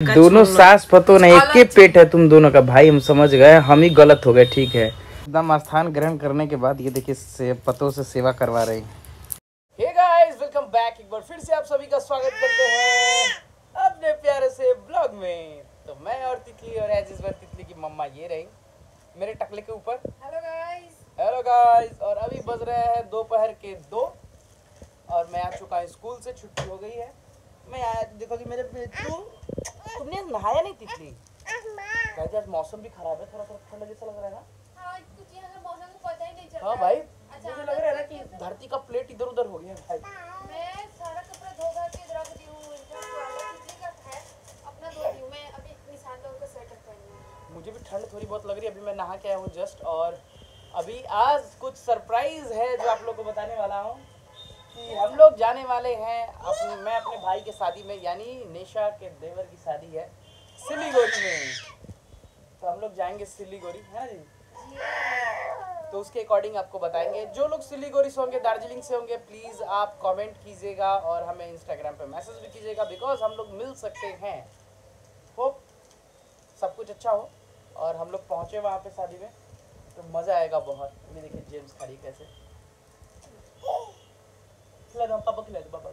दोनों सास पतो नहीं एक ही पेट है तुम दोनों का। भाई हम समझ गए हम ही गलत हो गए ठीक है। एकदम स्थान ग्रहण करने के बाद ये देखिए से पतों से सेवा करवा रही हे। गाइस वेलकम बैक एक बार फिर से आप सभी का स्वागत करते हैं अपने प्यारे से ब्लॉग में। तो मैं और तितली और एज इस बार तितली की मम्मा ये रही मेरे टकले के ऊपर। हेलो गाइस हेलो गाइस और अभी बज रहे हैं दोपहर के दो और मैं आ चुका हूँ स्कूल से छुट्टी हो गई है। मैं आया देखो कि मेरे तुमने नहाया नहीं तितली? कहते आज मौसम भी खराब है थोड़ा थोड़ा ठंडा जैसा लग रहा है ना? हाँ कुछ यहाँ का मौसम को पता ही नहीं चल हाँ भाई अच्छा, मुझे लग रहा है ना कि धरती का प्लेट इधर उधर हो गया है भाई। मैं सारा कपड़ा धो धा के रख दी हूँ जो वाला किसी का है? अपना धो दी हूँ मैं अभी निशान लोगों का स्वेटर पहनी मुझे भी ठंड थोड़ी बहुत लग रही है अभी मैं नहा के आया हूँ जस्ट और अभी आज कुछ सरप्राइज़ है जो आप लोग को बताने वाला हूँ। कि हम लोग जाने वाले हैं अपने मैं अपने भाई के शादी में यानी निशा के देवर की शादी है सिलीगुड़ी में। तो हम लोग जाएँगे सिलीगुड़ी है ना जी? तो उसके अकॉर्डिंग आपको बताएँगे। जो लोग सिलीगुड़ी से होंगे दार्जिलिंग से होंगे प्लीज़ आप कमेंट कीजिएगा और हमें इंस्टाग्राम पे मैसेज भी कीजिएगा बिकॉज़ हम लोग मिल सकते हैं। होप सब कुछ अच्छा हो और हम लोग पहुँचे वहाँ पे शादी में। तो मज़ा आएगा बहुत। ये देखिए जेम्स खड़ी कैसे। दो पापा खिला दो पापा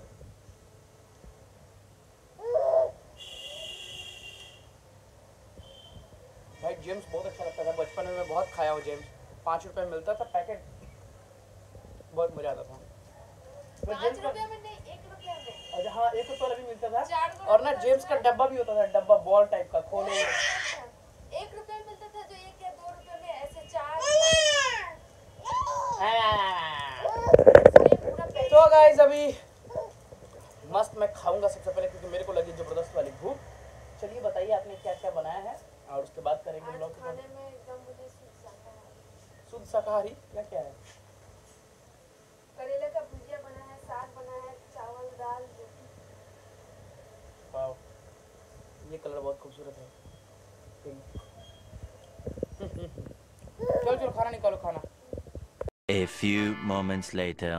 भाई जेम्स बहुत अच्छा लगता था। बचपन में मैं बहुत खाया हूँ जेम्स पाँच रुपए में मिलता था पैकेट बहुत मज़ा आता था। रुपया एक रुपया अच्छा हाँ एक रुपये वाला भी मिलता था। और ना जेम्स का डब्बा भी होता था डब्बा बॉल टाइप का खोले। एक रुपया मिलता था जो एक या दो रुपये में ऐसे चार। पैकेट तो गाइस अभी मस्त मैं खाऊँगा सबसे पहले क्योंकि मेरे को लगी ज़बरदस्त वाली भूख। चलिए बताइए आपने क्या क्या बनाया है और उसके बाद करेंगे हम लोग है शुद्ध शाकाहारी। क्या क्या है? करेले का भुजिया बना है साग बना है चावल दाल वाओ। ये कलर बहुत खूबसूरत है। चलो चलो खाना निकालो खाना। A few moments later.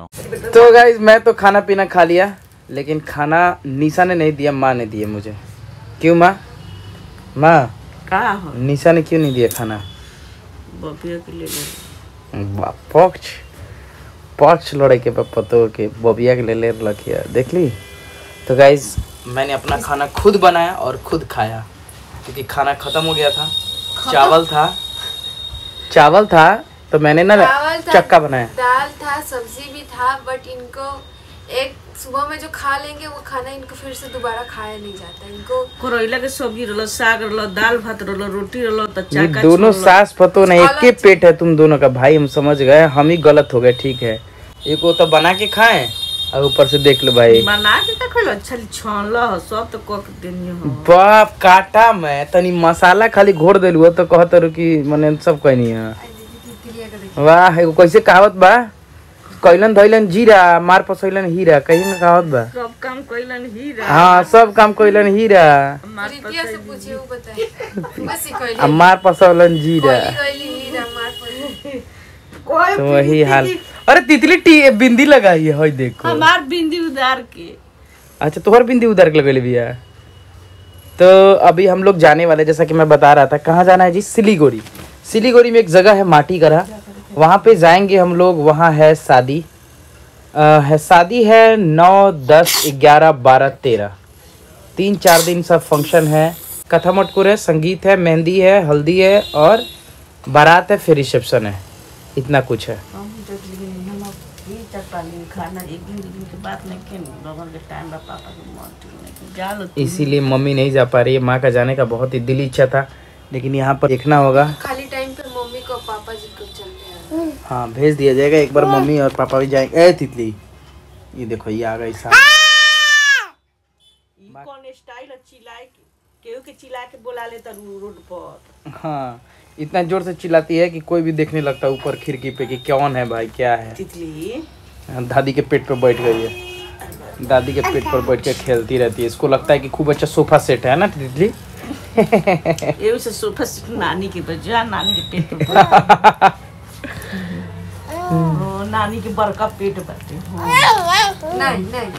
तो गाइज़ मैं तो खाना पीना खा लिया लेकिन खाना निशा ने नहीं दिया माँ ने दिया मुझे। क्यों माँ? माँ का निशा ने क्यों नहीं दिया खाना? बबिया के लिए पक्ष। पक्ष लड़ाई के पापा तो के बबिया के ले ले रखिया देख ली? तो गाइज़ मैंने अपना खाना खुद बनाया और खुद खाया क्योंकि खाना खत्म हो गया था। चावल था। चावल था तो मैंने ना चक्का बनाया। दाल था सब्ज़ी भी था बट इनको एक सुबह में जो खा लेंगे वो खाना इनको फिर से दोबारा खाया नहीं जाता। इनको करोइला के सब्ज़ी रहलो साग रहलो दाल भात रहलो रोटी रहलो त ये दोनों सास पतो नहीं एक ही पेट है तुम दोनों का। भाई हम समझ गए हम ही गलत हो गए ठीक है। एक वो तो बना के खाए और ऊपर से देख लो भाई। बना के त खलो अच्छा छानलो सब तो कक देनी हो। बाप काटा मैं तनी मसाला खाली घोर देलू तो कहत रहो कि मने सब कहनी है। वाह एगो कैसे कहावत बा? कैलन धैलन जीरा मार पसैलन हीरा कहीं ना कहावत बा? सब काम कइलन ही रा हाँ सब काम कैलन हीरा। मार से पूछिए वो बताए बस मार पसौलन जीरा। कोली कोली हीरा मार पड़ी कोई तो वही हाल। अरे तितली टी बिंदी लगाई है हई देखो। हमार बिंदी उधार के। अच्छा तोहर बिंदी उधर के लगेले भैया तो अभी हम लोग जाने वाले जैसा कि मैं बता रहा था कहाँ जाना है जी? सिलीगुड़ी सिलीगुड़ी में एक जगह है माटी करा वहाँ पे जाएँगे हम लोग वहाँ है शादी। है शादी है नौ दस ग्यारह बारह तेरह। तीन चार दिन सब फ़ंक्शन है। कथा मटकुर है संगीत है मेहंदी है हल्दी है और बारात है फिर रिसेप्शन है। इतना कुछ है। हम जब लेकिन हम ये चपाली खाना एक दिन दो दिन के बाद नहीं के लोगन के टाइम बा पापा के मन ठीक नहीं के जालो इसीलिए मम्मी नहीं जा पा रही है। माँ का जाने का बहुत ही दिल इच्छा था लेकिन यहाँ पर देखना होगा। खाली टाइम पे मम्मी को पापा जी को हैं हाँ भेज दिया जाएगा एक बार मम्मी और पापा भी जाएँगे। ए तितली ये देखो ये आ गई सामने। ई कौन स्टाइल है के के चिल्ला बोला ले रोड पर। हाँ इतना ज़ोर से चिल्लाती है कि कोई भी देखने लगता है ऊपर खिड़की पे कि कौन है भाई क्या है। तितली। दादी के पेट पर बैठ गई है। दादी के पेट पर बैठ के खेलती रहती है। इसको लगता है कि खूब अच्छा सोफा सेट है ना तितली? सोफा नानी के बजा नानी के पेट पर नानी के बड़का पेट बाटे हाँ। नहीं नहीं।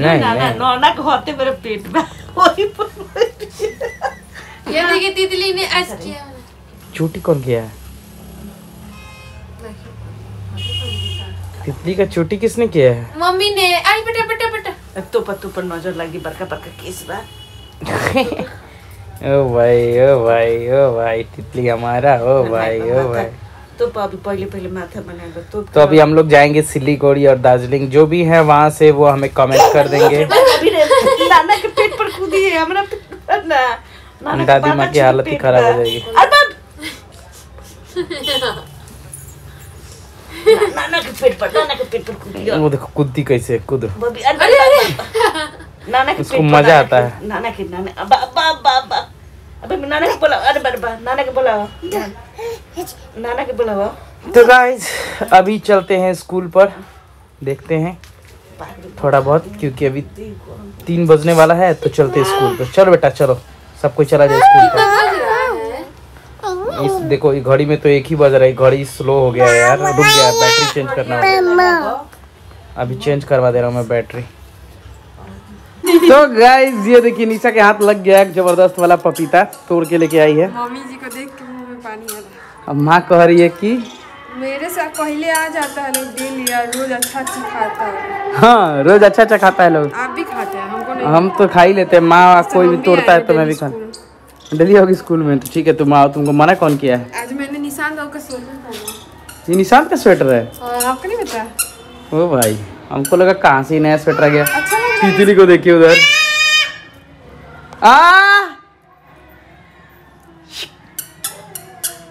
नहीं ना ना नहीं। नौना के होते मेरे पेट में। वही पर ये देखिए तितली ने आज किया। चोटी कौन किया तितली का चोटी किसने किया है? मम्मी ने आई बेटा बेटा बेटा। तो पत्तू पर नज़र लगी बड़का बड़का केस बा ओ भाई ओ भाई ओ भाई तितली हमारा ओ भाई ओ भाई। तो अभी पहले पहले माथा बना तो तो अभी हम लोग जाएँगे सिलीगुड़ी और दार्जिलिंग जो भी है वहाँ से वो हमें कमेंट कर देंगे। नाना के पेट पर कूदी है हमरा पेट पर ना। नाना के दादी माँ बाबा की हालत ही खराब हो। जाएगी। नाना के पेट पर नाना के पेट पर कूदी है। वो देखो कुद्दी कैसे कूद। बबी अरे अरे नाना के उसको पेट पर मज़ा आता है। नाना के नाना अबा अबा अबा अबा। अबे नाना के बुलाओ अरे बाबा नाना के बुलाओ नाना। के बुलाओ तो गाइज़ अभी चलते हैं स्कूल पर। देखते हैं। थोड़ा बहुत क्योंकि अभी तीन बजने वाला है तो चलते हैं स्कूल पे चलो बेटा चलो। सब कोई चला जाए स्कूल पर। बज रहा है इस देखो ये घड़ी में तो एक ही बज रहा है। घड़ी स्लो हो गया यार। रुक गया बैटरी चेंज करना होगा। अभी चेंज करवा दे रहा हूँ मैं बैटरी तो गाइस ये देखिए निशा के हाथ लग गया ज़बरदस्त वाला पपीता। तोड़ के लेके आई है। मम्मी जी को देख के मुँह में पानी आ रहा है। अब माँ कह रही है कि? मेरे साथ पहले आ जाता है लोग डेली यार रोज अच्छा अच्छा खाता है। हाँ रोज अच्छा अच्छा खाता है लोग। आप भी खाते हैं हमको नहीं हम तो खा ही लेते हैं माँ कोई भी तोड़ता है तो मैं भी खा डेली होगी स्कूल में तो ठीक है तुम आओ तुमको मना कौन किया है? आज मैंने निशान का स्वेटर पहना। ये निशांत का स्वेटर है? आपको नहीं पता? ओ भाई हमको लगा कहाँ से नया स्वेटर आ गया। अच्छा तितली को देखिए उधर। आ!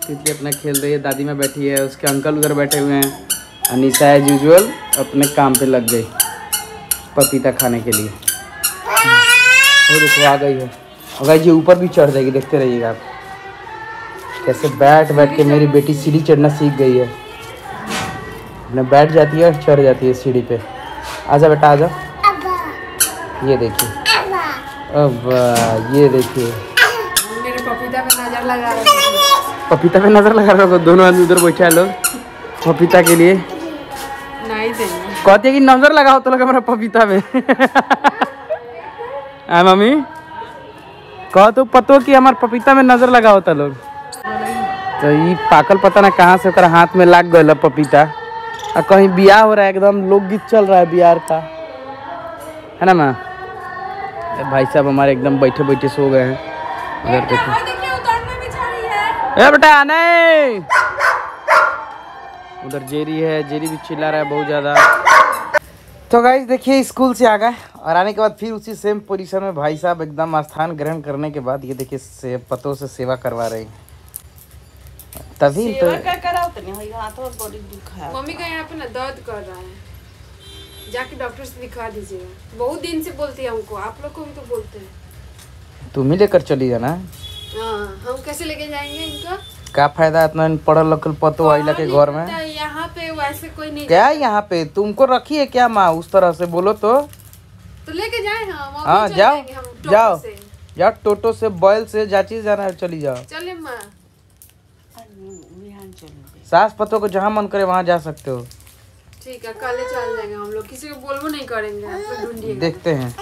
तितली अपना खेल रही है, दादी में बैठी है, उसके अंकल उधर बैठे हुए हैं। अनिशा एज यूजल अपने काम पे लग गई, पपीता खाने के लिए। वो देखो, आ गई है। अगर ये ऊपर भी चढ़ जाएगी, देखते रहिएगा आप। कैसे बैठ बैठ के मेरी बेटी सीढ़ी चढ़ना सीख गई है। अपने बैठ जाती है और चढ़ जाती है सीढ़ी पे। आजा बेटा, आजा। ये देखिए। अब ये देखिए। मेरे पपीता पे नज़र लगा रहे हैं। पपीता पे नज़र लगा रहा होगा दोनों आदमी उधर बैठे हैं लोग। पपीता के लिए। नहीं कहते कि नज़र लगाओ तो लगा मेरा पपीता में आ मम्मी? कहो तो पतो कि हमारे पपीता में नज़र लगाओ था लोग। तो ये पाकल पता ना कहाँ से ओकरा हाथ में लाग गया पपीता। और कहीं बियाह हो रहा है एकदम लोकगीत चल रहा है बिहार का। है ना माँ? भाई साहब हमारे एकदम बैठे बैठे सो गए हैं। उधर देखो और देखिए उतरने भी जा रही है ए बेटा नहीं। उधर जेरी है जेरी भी चिल्ला रहा है बहुत ज़्यादा। तो गाइस देखिए स्कूल से आ गए और आने के बाद फिर उसी सेम पोजीशन में भाई साहब एकदम स्थान ग्रहण करने के बाद ये देखिए से पतों से सेवा करवा रहे हैं। तभी तो सेवा का कराओ तनी हई हाथ और बड़ी दुखा मम्मी का यहाँ पे ना दर्द कर रहा है। जाके डॉक्टर से दिखा दीजिएगा। बहुत दिन से बोलती है हमको आप लोग को भी तो बोलते हैं। तुम ही लेकर चली जाना। हम कैसे लेके जाएँगे इनको? का फ़ायदा इतना पढ़ल लिखल पतो आइला के घर में? यहाँ पे वैसे कोई नहीं क्या यहाँ पे? तुमको रखी है क्या माँ उस तरह से? बोलो तो। तो लेके जाए हम हाँ चल जाओ टोटो जाओ। से। यार टोटो से बैल से जाची जाना है चली जाओ। चले माँ। सास पतों को जहाँ मन करे वहाँ जा सकते हो। ठीक है कल चल जाएँगे हम लोग। किसी को बोलबो नहीं करेंगे ढूंढिएगा देखते हैं।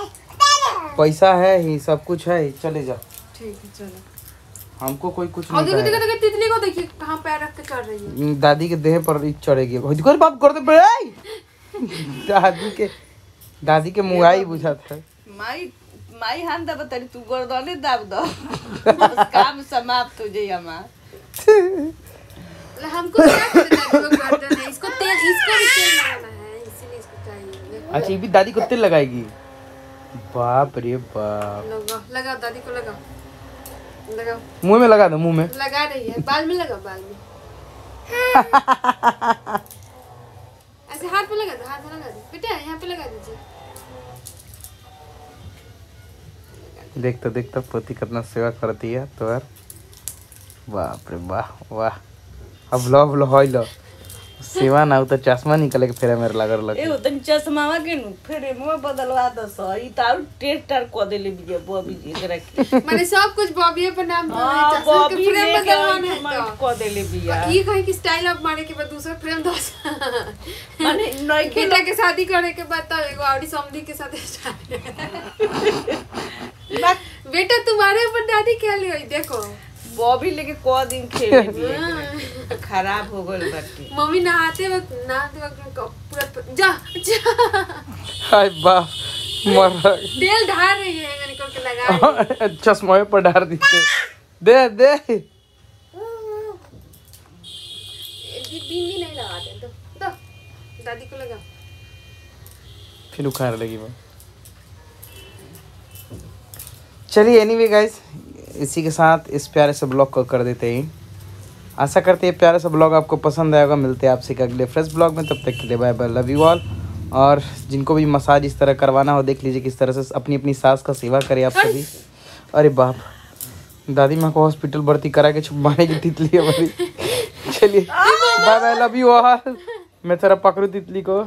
पैसा है ही सब कुछ है ही चले जाओ। ठीक है चलो। हमको कोई कुछ नहीं देखो देखो देखो तितली को देखिए कहाँ पैर रख के चढ़ रही है। हम्म, दादी के देह पर ही चढ़ेगी। कोई बाप कर दे दादी के दादी के मुंगाई बुझा था। माई माई हान दब तरी तू गर्दने दाब दो। काम समाप्त हो जाई हमार। हमको क्या करना है? गर्दन है इसको तेल इसको भी तेल लगाना है इसीलिए इसको चाहिए। अच्छा ये भी दादी को तेल लगाएगी? बाप रे बाप। लगाओ लगाओ दादी को लगाओ। मुँह में लगा दो मुँह में। लगा रही है। बाल में लगा बाल में। ऐसे हाथ पे लगा दो हाथ में लगा दो। बेटा यहाँ पे लगा दीजिए। देखते देखते पति कितना सेवा करती है तो यार बाप रे वाह वाह। अब लो अब लो होई लो। सेवा ना तो चश्मा निकले के फेरा मेरे लगर ए लगे तनी चश्मावा के नु फिर मुँह बदलवा दो सो ई ताऊ टेस्ट टार को देले बिजे बॉबी जी एकरा के। मैंने सब कुछ बॉबी पे नाम दिया है, हाँ के फ्रेम बदलवाना है तो। को देले बिया। ये कहीं की स्टाइल अप मारे के बाद दूसरा फ्रेम दो। माने नई के बेटा के शादी करे के बाद तब एगो औरी समधी के साथ स्टाइल बेटा तुम्हारे ऊपर दादी क्या ले देखो। बॉबी लेके को दिन खेले दिए खराब हो गल बाटे मम्मी नहाते वक्त नहाते वक्त क- पूरा जा जा। हाय बाप मर तेल ढार रही है मैंने निकल के लगा चश्मे पर दीजिए। दे दे। बिंदी नहीं लगाते दो दो दादी को लगा। फिर उखाड़ लगी वो। चलिए एनीवे गाइस इसी के साथ इस प्यारे से ब्लॉग को कर देते हैं। आशा करते हैं प्यारे सा ब्लॉग आपको पसंद आएगा। मिलते हैं आपसे अगले फ्रेश ब्लॉग में। तब तक के लिए bye bye love you all और जिनको भी मसाज इस तरह करवाना हो, देख लीजिए किस तरह से अपनी अपनी सास का सेवा करें आप सभी। अरे बाप, दादी माँ को हॉस्पिटल भर्ती करा के छुपाने की तितली है चलिए bye bye love you all मैं तेरा पकड़ू तितली को।